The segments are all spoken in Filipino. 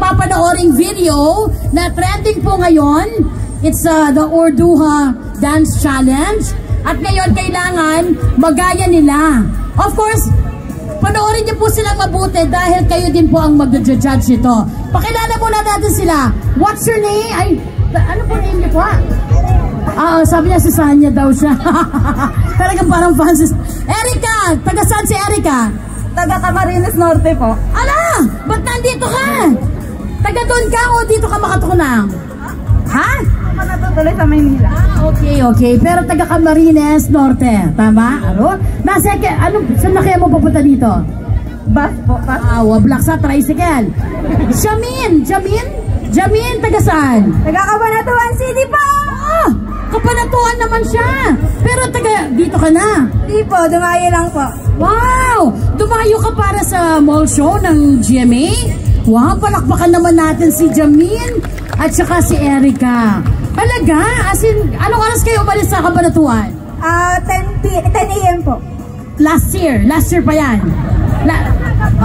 papanooring video na trending po ngayon. It's uh, the Urduha Dance Challenge. At ngayon, kailangan magaya nila. Of course, panoorin niyo po silang mabuti dahil kayo din po ang mag-judge ito. Pakilala muna natin sila. What's your name? Ay, ano po name niyo po? Ah, sabi niya si Sanya daw siya. Talagang parang fans. Erika! Taga saan si Erika? Taga Camarines Norte po. Ala! Ba't nandito ka? Taga doon ka o dito ka makatukunang? Ha? Natutuloy sa Maynila. Okay, okay. Pero taga Camarines Norte. Tama? Aro? Nasa, ano, saan na kaya mo papunta dito? Bus po. Bus. Ah, wablak sa tricycle. Jamin! Jamin? Jamin, taga saan? Taga Cabanatuan City po! Ah! Kapanatuan naman siya. Pero taga, dito ka na. Hindi po, dumayo lang po. Wow! Dumayo ka para sa mall show ng GMA? Wow, palakpakan naman natin si Jamin at saka si Erica. Talaga? As in, anong oras kayo umalis sa Kabanatuan? Ah, 10 p 10 a.m. po. Last year. Last year pa yan. La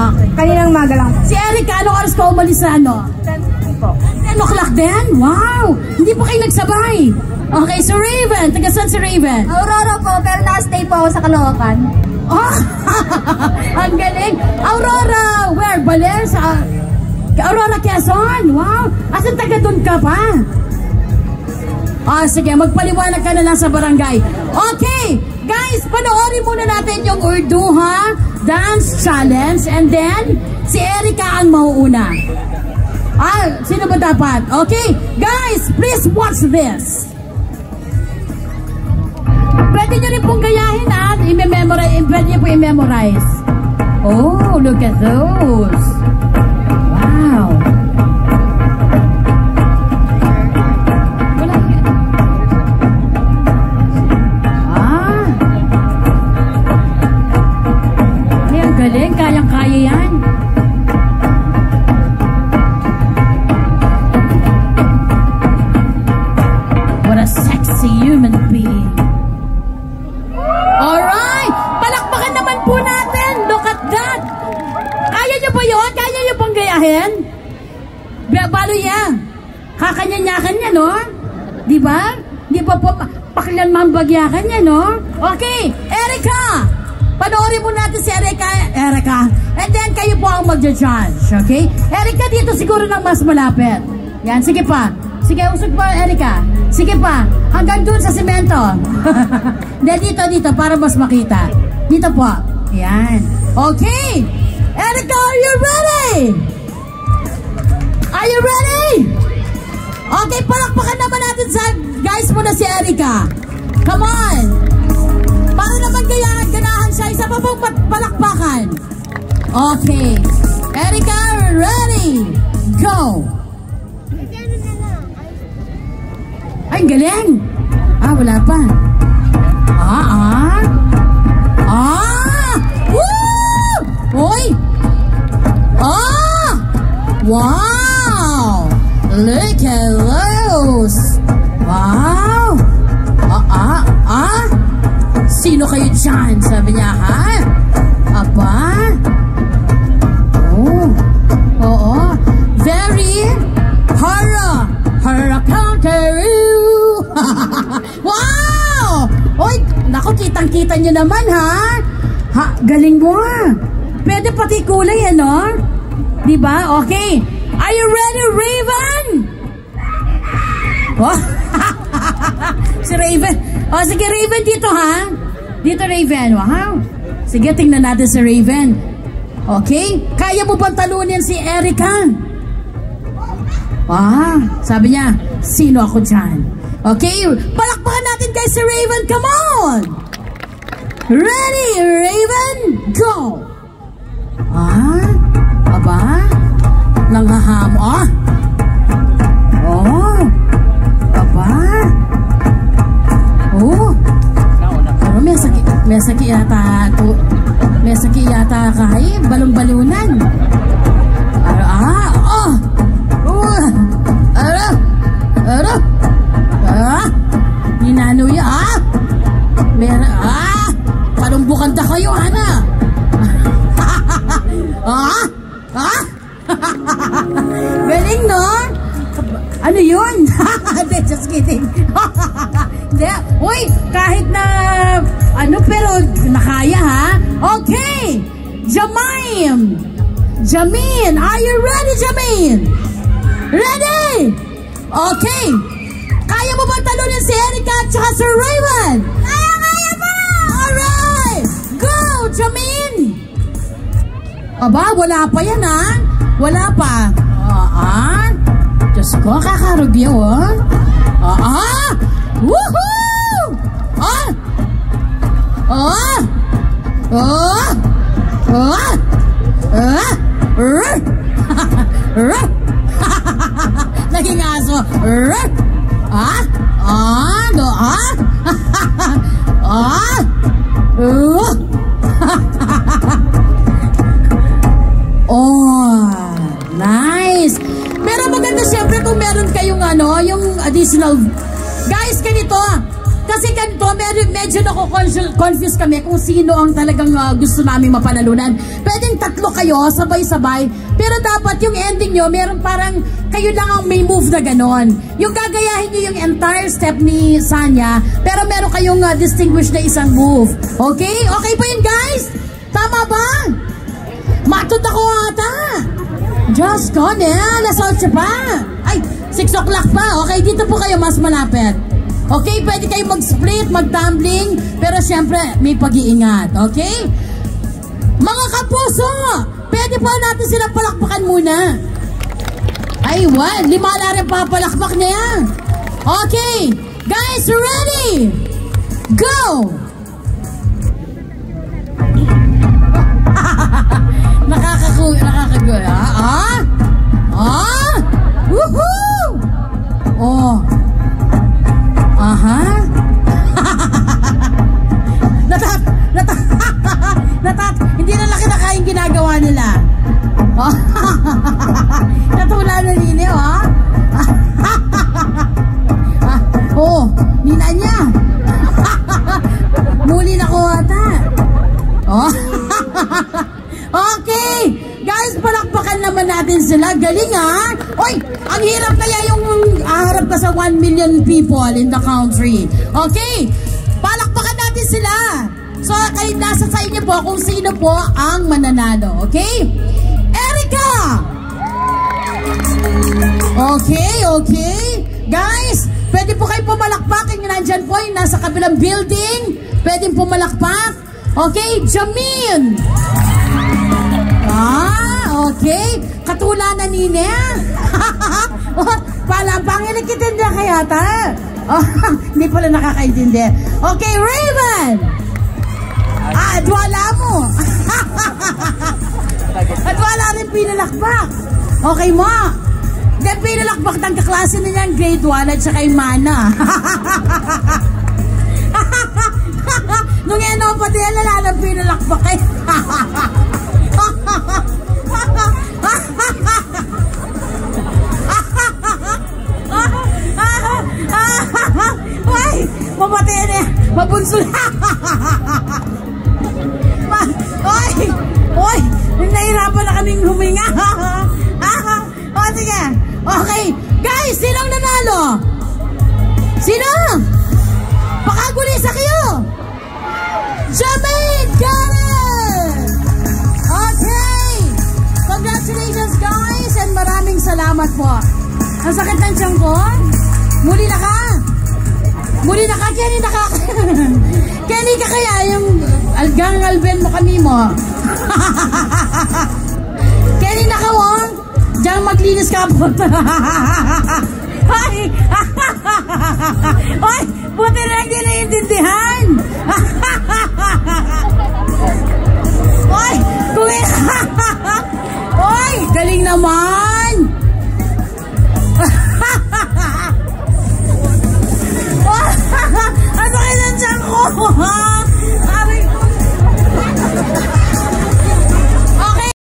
okay. Kaninang maga lang. Si Erica, anong oras ka umalis sa ano? 10 po. 10 o'clock din? Wow! Hindi pa kayo nagsabay. Okay, so Raven. Taga saan si Raven? Aurora po, pero naka-stay po ako sa Caloocan. Oh! Ang galing! Aurora! Where? Baler? Sa... Aurora, Quezon? Wow! Asan taga doon ka pa? Ah, sige, magpaliwanag ka na lang sa barangay. Okay, guys, panoorin muna natin yung Urduha Dance Challenge and then si Erica ang mauuna. Ah, sino ba dapat? Okay, guys, please watch this. Pwede nyo rin pong gayahin at i-memorize, pwede nyo po i-memorize. Oh, look at those. Palakpakan naman po natin! Look at that! Kaya niyo ba yun? Kaya niyo pang gayahin? Ba- Balo niya. Kakanyanyakan niya, no? Di ba? Di ba po pa- paklan mambagyakan niya, no? Okay, Erica! Panoorin mo natin si Erica. Erica. And then kayo po ang magja-judge, okay? Erica, dito siguro nang mas malapit. Yan, sige pa. Sige, usog pa, Erica. Sige pa. Hanggang dun sa simento. Hindi, dito, dito, para mas makita. Dito po. Yan. Okay. Erica, are you ready? Are you ready? Okay, palakpakan naman natin sa guys mo na si Erica. Come on. Para naman gayahan, ganahan siya. Isa pa pong palakpakan. Okay. Erica, ready? Go. Ay, galing. Ah, wala pa. Dyan? Sabi niya, ha? Aba? Oh. Oo. Very horror. Horror counter. wow! Oy, nako, kitang-kita nyo naman, ha? Ha, galing mo, ha? Pwede pati kulay, ano? Di ba? Okay. Are you ready, Raven? Oh. si Raven. O, sige, Raven, dito, ha? Dito, Raven. Wow. Sige, tingnan natin si Raven. Okay? Kaya mo bang talunin si Erica? Ah, sabi niya, sino ako dyan? Okay, palakpakan natin guys si Raven, come on! Ready, Raven, go! Ah, aba, nanghahamo, ah! Sakit yata, to, may sakit yata kahit, balong-balunan. Ah, oh, oh, ano, ano, ah, ninano ya, ah, meron, ah, palumbukan da kayo, ana. ah, ah, Galing, no? Ano yun? Just kidding. Hindi. Uy, kahit na, ano, pero nakaya, ha? Okay. Jamaim. Jamin. Are you ready, Jamin? Ready? Okay. Kaya mo ba talunin si Erika at saka si Raymond? Kaya, kaya po! Alright! Go, Jamin! Aba, wala pa yan, ha? Wala pa. Ah, ah. Diyos ko, kakarugyo, oh. Ah, ah. Woohoo! Ah! Ah! Ah! Ah! Ah! Rrr! Rrr! Naging aso. Rrr! Ah? Ah? Do? Ah? ah? Additional. Guys, ganito. Kasi ganito, medyo, medyo nako-confuse kami kung sino ang talagang uh, gusto namin mapanalunan. Pwedeng tatlo kayo, sabay-sabay. Pero dapat yung ending nyo, meron parang kayo lang ang may move na ganon. Yung gagayahin nyo yung entire step ni Sanya, pero meron kayong uh, distinguished na isang move. Okay? Okay pa yun, guys? Tama ba? Matut ako ata. Gone, eh. Alas 8 pa. Ay, 6 o'clock pa. Okay, dito po kayo mas malapit. Okay, pwede kayo mag-split, mag-tumbling, pero siyempre, may pag-iingat. Okay? Mga kapuso, pwede po natin silang palakpakan muna. Ay, one. Lima na rin papalakpak niya yan. Okay. Guys, ready? Go! Nakakaku... Nakakagu... Ah? Ah? Ah? Natin sila. Galing ha. Oy, ang hirap kaya yung aharap ka sa 1 million people in the country. Okay. Palakpakan natin sila. So, kayo nasa sa inyo po kung sino po ang mananalo. Okay? Erica! Okay, okay. Guys, pwede po kayo pumalakpak. Yung nandyan po, yung nasa kabilang building. Pwede pumalakpak. Okay, Jamin. Ah, okay. Katulanan ni Nia. oh, pala, pangilikitin niya kaya ta. Oh, hindi pala nakakaintindi. Okay, Raven. Ah, at wala mo. at wala rin pinalakpak. Okay mo. Then pinalakpak ng kaklase na niyan, grade 1 at saka mana. Nung eno pa din, lalalang pinalakpak eh. Mabunso na. Oy, oy, nahirapan na kaming huminga. o, sige. Okay. Guys, sinong nanalo? Sino? Pakagulisa kayo. Jermaine, got it! Okay. Congratulations, guys. And maraming salamat po. Ang sakit ng tiyan ko. Muli na ka. Muli na ka, Kenny, naka... Kenny ka kaya yung algang alben mo kanimo. Kenny, naka wong? Diyan maglinis ka po. Ay! Ay! Buti lang din naiintindihan!